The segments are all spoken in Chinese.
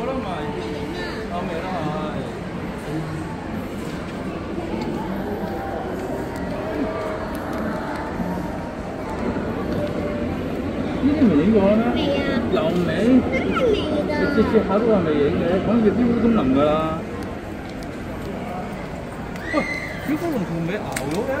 你没影过吗？没啊。刘梅。太美了。接接考都还没影呢，反正几乎都那么了。喂，你个龙头没熬过来？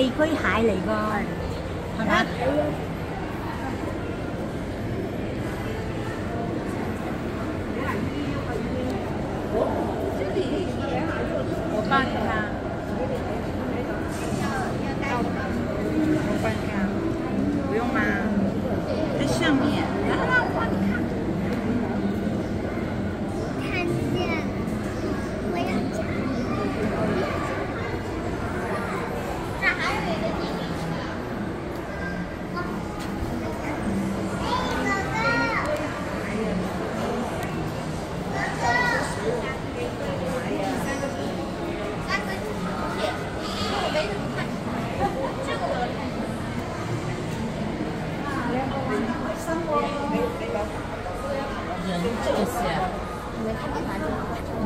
地區蟹嚟㗎，係咪？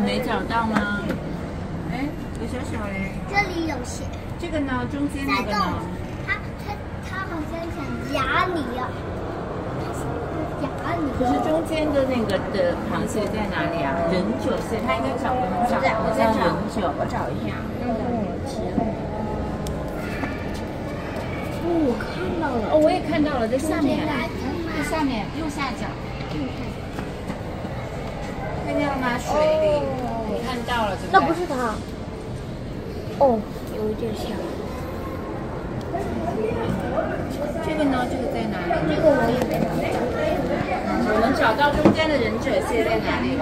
没找到吗？哎，有小小嘞。这里有蟹。这个呢，中间那个呢？它它它好像想夹你。啊。可是中间的那个的螃蟹在哪里啊？人九蟹，它应该找不到。我在找。我在找。我找一下。哦哦，我看到了。哦，我也看到了，在下面，在下面右下角。看见了吗？水里，哦，看到了。那不是他。哦，有一点像。这个呢？这个在哪里？这个我也没有。我们找到中间的忍者蟹在哪里？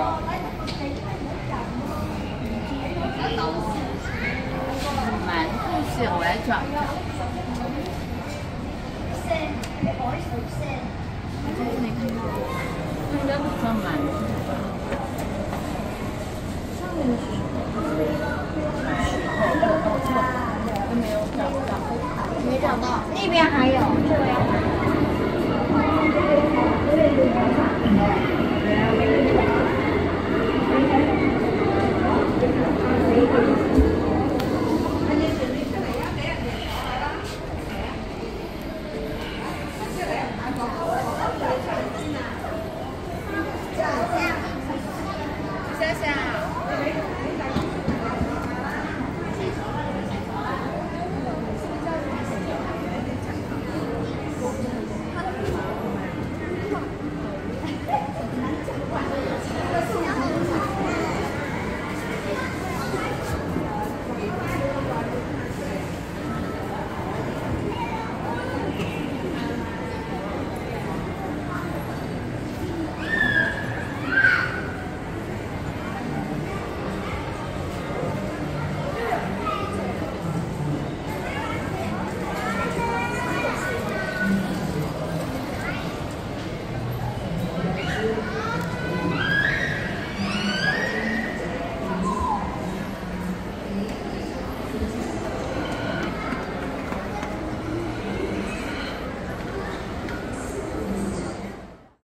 找到。是蛮多些玩具。没看到。那个不长满。好的，没找到，那边还有。